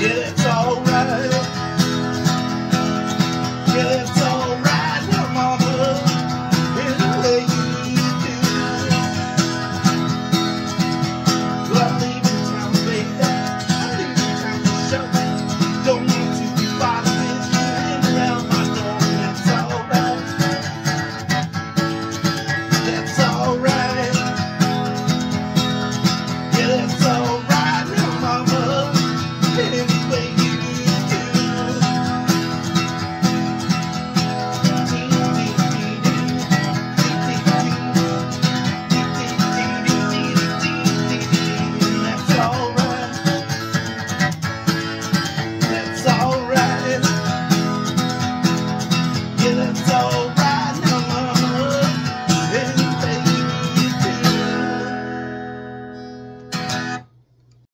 Yeah, it's alright. Yeah, it's alright.